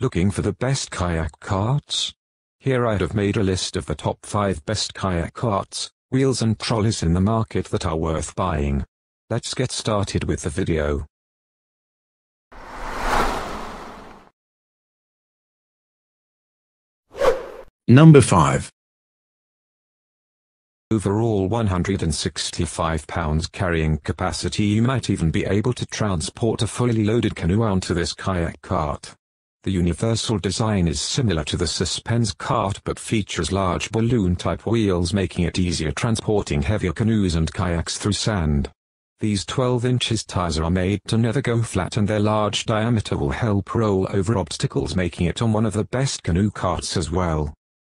Looking for the best kayak carts? Here I'd have made a list of the top 5 best kayak carts, wheels and trolleys in the market that are worth buying. Let's get started with the video. Number 5. Overall 165 pounds carrying capacity you might even be able to transport a fully loaded canoe onto this kayak cart. The universal design is similar to the Suspenz cart but features large balloon-type wheels making it easier transporting heavier canoes and kayaks through sand. These 12 inches tires are made to never go flat and their large diameter will help roll over obstacles making it on one of the best canoe carts as well.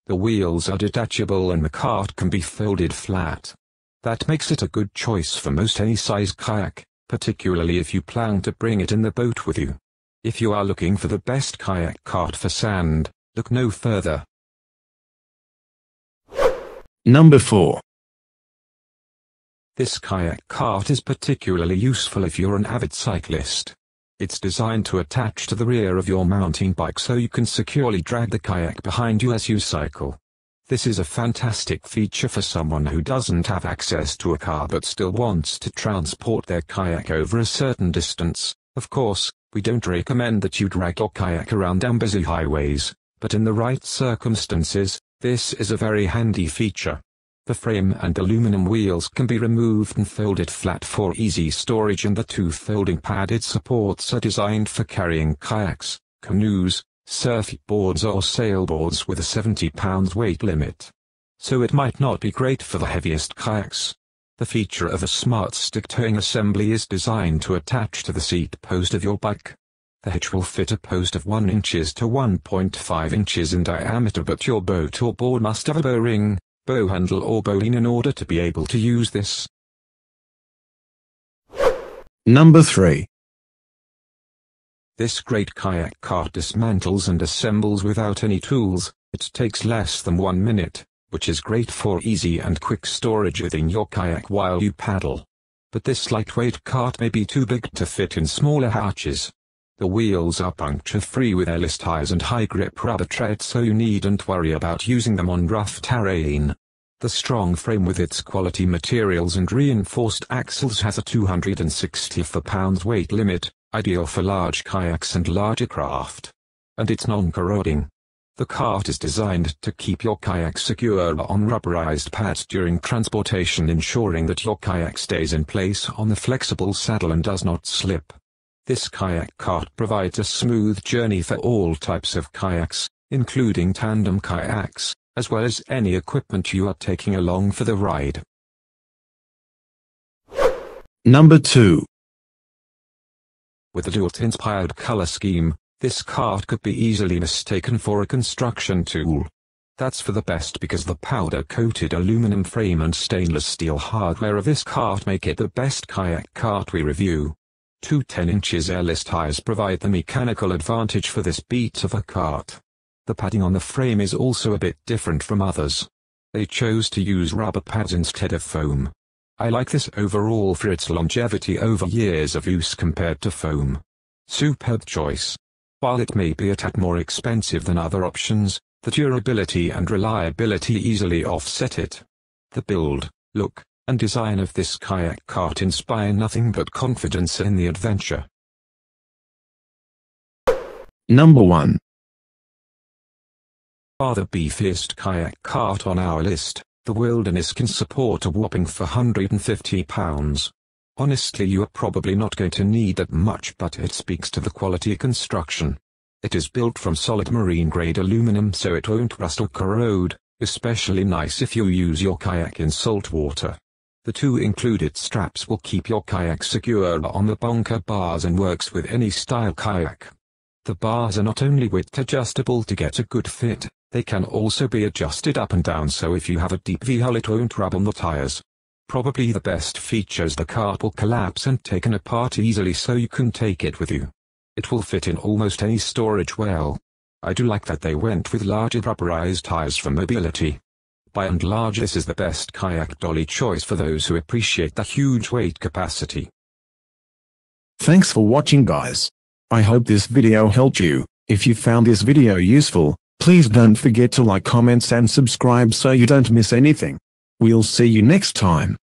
The wheels are detachable and the cart can be folded flat. That makes it a good choice for most any size kayak, particularly if you plan to bring it in the boat with you. If you are looking for the best kayak cart for sand, look no further. Number 4. This kayak cart is particularly useful if you're an avid cyclist. It's designed to attach to the rear of your mountain bike so you can securely drag the kayak behind you as you cycle. This is a fantastic feature for someone who doesn't have access to a car but still wants to transport their kayak over a certain distance. Of course, we don't recommend that you drag your kayak around damn busy highways, but in the right circumstances, this is a very handy feature. The frame and aluminum wheels can be removed and folded flat for easy storage and the two folding padded supports are designed for carrying kayaks, canoes, surfboards or sailboards with a 70 pounds weight limit. So it might not be great for the heaviest kayaks. The feature of a smart stick towing assembly is designed to attach to the seat post of your bike. The hitch will fit a post of 1 inches to 1.5 inches in diameter but your boat or board must have a bow ring, bow handle or bowline in order to be able to use this. Number 3. This great kayak cart dismantles and assembles without any tools, it takes less than one minute, which is great for easy and quick storage within your kayak while you paddle. But this lightweight cart may be too big to fit in smaller hatches. The wheels are puncture-free with airless tires and high-grip rubber tread so you needn't worry about using them on rough terrain. The strong frame with its quality materials and reinforced axles has a 264 pounds weight limit, ideal for large kayaks and larger craft. And it's non-corroding. The cart is designed to keep your kayak secure on rubberized pads during transportation ensuring that your kayak stays in place on the flexible saddle and does not slip. This kayak cart provides a smooth journey for all types of kayaks, including tandem kayaks, as well as any equipment you are taking along for the ride. Number 2. With a DeWalt-inspired color scheme, this cart could be easily mistaken for a construction tool. That's for the best because the powder-coated aluminum frame and stainless steel hardware of this cart make it the best kayak cart we review. Two 10 inches airless tires provide the mechanical advantage for this beat of a cart. The padding on the frame is also a bit different from others. They chose to use rubber pads instead of foam. I like this overall for its longevity over years of use compared to foam. Superb choice. While it may be a tad more expensive than other options, the durability and reliability easily offset it. The build, look, and design of this kayak cart inspire nothing but confidence in the adventure. Number 1. Are the beefiest kayak cart on our list, the Wilderness can support a whopping 450 pounds. Honestly you are probably not going to need that much but it speaks to the quality construction. It is built from solid marine-grade aluminum so it won't rust or corrode, especially nice if you use your kayak in salt water. The two included straps will keep your kayak secure on the bunker bars and works with any style kayak. The bars are not only width adjustable to get a good fit, they can also be adjusted up and down so if you have a deep V-hull it won't rub on the tires. Probably the best features the cart will collapse and taken apart easily so you can take it with you. It will fit in almost any storage well. I do like that they went with larger rubberized tires for mobility. By and large this is the best kayak dolly choice for those who appreciate the huge weight capacity. Thanks for watching guys. I hope this video helped you. If you found this video useful, please don't forget to like comments and subscribe so you don't miss anything. We'll see you next time.